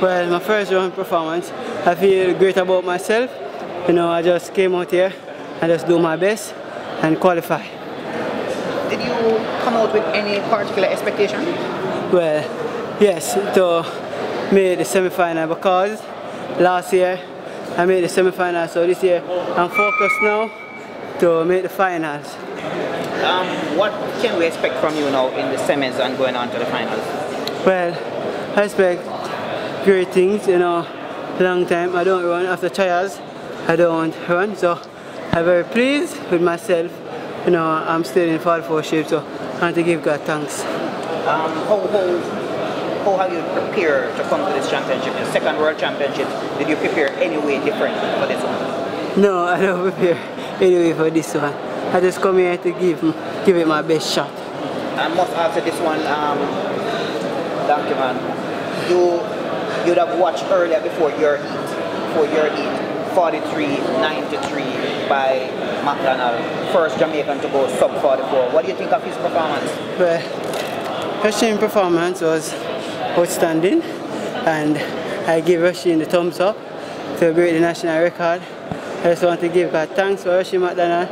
Well, my first round performance, I feel great about myself. You know, I just came out here and just do my best and qualify. Did you come out with any particular expectation? Well, yes, to make the semi-final because last year I made the semi-final, so this year I'm focused now to make the finals. Um, what can we expect from you now in the semis and going on to the finals? Well, I expect great things, you know, long time. I don't run after trials, I don't run, so I'm very pleased with myself. You know, I'm still in 44 shape, so I want to give God thanks. Um, how, how, how have you prepared to come to this championship, the second world championship? Did you prepare any way different for this one? No, I don't prepare any way for this one. I just come here to give, give it my best shot. I must answer this one, um, Man. You you'd have watched earlier before your heat, for your heat, 43.93 by McDonald, first Jamaican to go sub 44. What do you think of his performance? Well, Rusheen performance was outstanding and I give Rusheen the thumbs up to break the national record. I just want to give God thanks for Rusheen McDonald.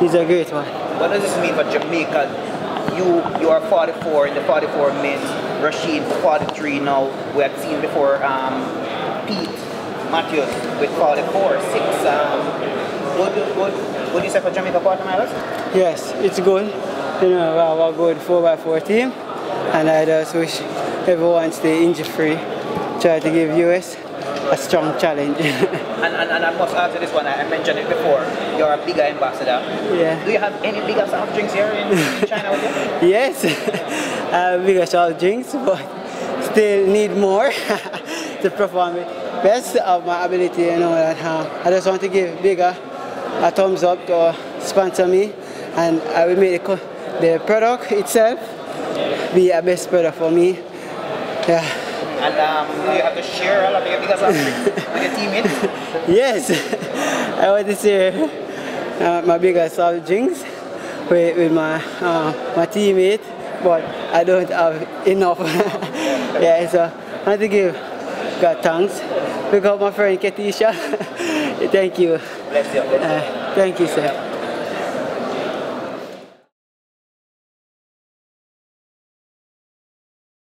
He's a great one. What does this mean for Jamaica? You you are 44 in the 44 men's, Rashid 43 now. We have seen before um, Pete Matthews with 44, 6. Um, good, good, what do you say for Jamaica quarterfinals? Yes, it's good. You know, we have a good 4x4 team and I just wish everyone stay injury free. Try to give US a strong challenge. and, and, and I must add to this one, I mentioned it before, you're a Bigga ambassador. Yeah. Do you have any Bigga soft drinks here in, in China with you? yes, Have Bigga soft drinks, but still need more to perform it best of my ability, you know, that uh, I just want to give Bigga a thumbs up to sponsor me and I will make the, the product itself be a best product for me. Yeah. And um, you have to share all of your Biggas with your teammates? yes, I want to share uh, my Biggas soft drinks with, with my uh, my teammate, but I don't have enough. yeah, so I want to give God thanks. Pick up my friend Ketisha. thank you. Bless you. Bless you. Uh, thank you, sir.